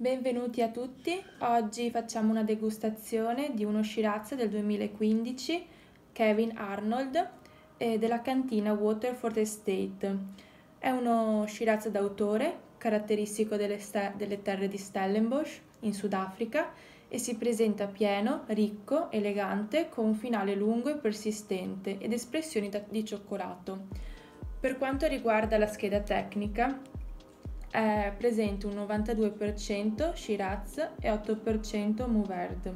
Benvenuti a tutti, oggi facciamo una degustazione di uno Shiraz del 2015, Kevin Arnold, della cantina Waterford Estate. È uno Shiraz d'autore, caratteristico delle, delle terre di Stellenbosch, in Sudafrica, e si presenta pieno, ricco, elegante, con un finale lungo e persistente ed espressioni di cioccolato. Per quanto riguarda la scheda tecnica, è presente un 92% Shiraz e 8% Mourvèdre.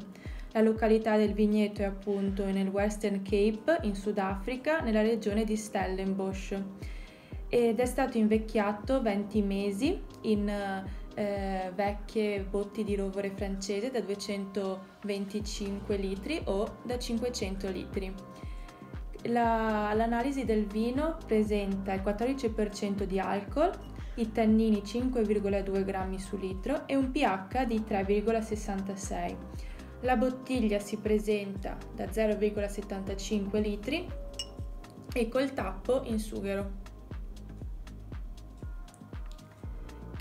La località del vigneto è appunto nel Western Cape, in Sudafrica, nella regione di Stellenbosch ed è stato invecchiato 20 mesi in eh, vecchie botti di rovere francese da 225 litri o da 500 litri. La, l'analisi del vino presenta il 14% di alcol i tannini 5,2 grammi su litro e un pH di 3,66. La bottiglia si presenta da 0,75 litri e col tappo in sughero.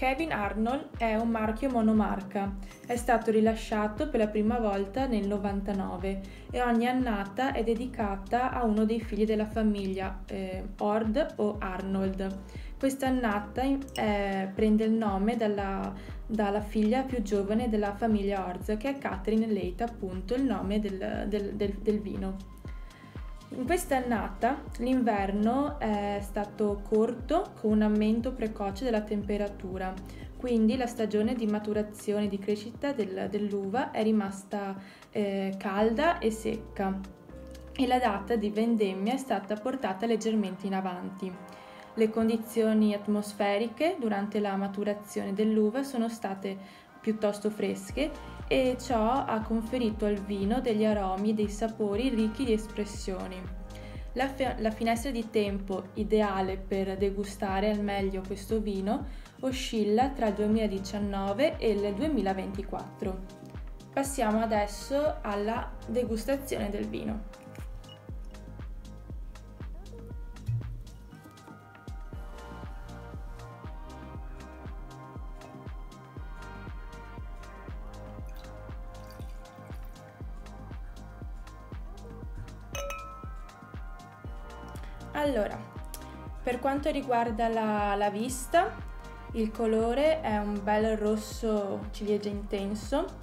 Kevin Arnold è un marchio monomarca. È stato rilasciato per la prima volta nel 99 e ogni annata è dedicata a uno dei figli della famiglia, eh, Ord o Arnold. Questa annata eh, prende il nome dalla, dalla, figlia più giovane della famiglia Orz, che è Catherine Leita, appunto il nome del, del, del, del vino. In questa annata l'inverno è stato corto con un aumento precoce della temperatura, quindi la stagione di maturazione e di crescita del, dell'uva è rimasta eh, calda e secca e la data di vendemmia è stata portata leggermente in avanti. Le condizioni atmosferiche durante la maturazione dell'uva sono state piuttosto fresche e ciò ha conferito al vino degli aromi e dei sapori ricchi di espressioni. La, fi- la, finestra di tempo ideale per degustare al meglio questo vino oscilla tra il 2019 e il 2024. Passiamo adesso alla degustazione del vino. Allora, per quanto riguarda la, la vista, il colore è un bel rosso ciliegia intenso.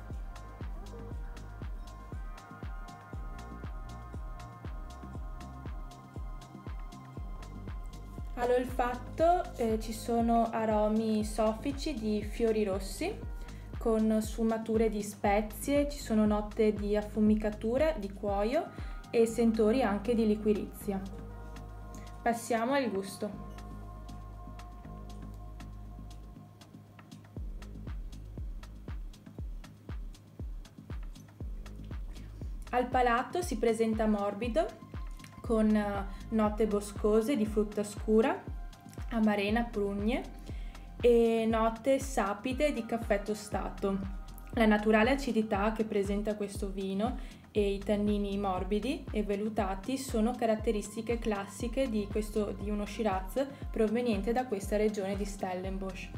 All'olfatto eh, ci sono aromi soffici di fiori rossi con sfumature di spezie, ci sono note di affumicatura, di cuoio e sentori anche di liquirizia. Passiamo al gusto. Al palato si presenta morbido con eh, note boscose di frutta scura, amarena, prugne e note sapide di caffè tostato. La naturale acidità che presenta questo vino e i tannini morbidi e velutati sono caratteristiche classiche di, questo, di uno Shiraz proveniente da questa regione di Stellenbosch.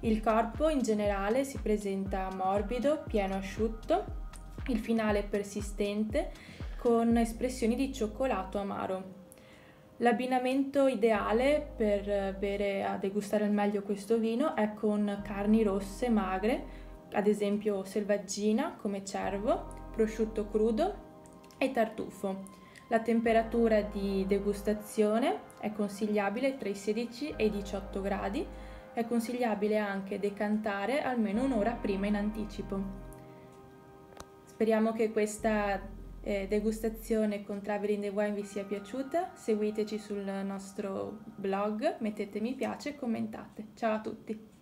Il corpo in generale si presenta morbido, pieno asciutto, il finale persistente con espressioni di cioccolato amaro. L'abbinamento ideale per bere a degustare al meglio questo vino è con carni rosse magre, ad esempio selvaggina come cervo, prosciutto crudo e tartufo. La temperatura di degustazione è consigliabile tra i 16 e i 18 gradi. È consigliabile anche decantare almeno un'ora prima in anticipo. Speriamo che questa eh, degustazione con Traveling the Wine vi sia piaciuta. Seguiteci sul nostro blog, mettete mi piace e commentate. Ciao a tutti!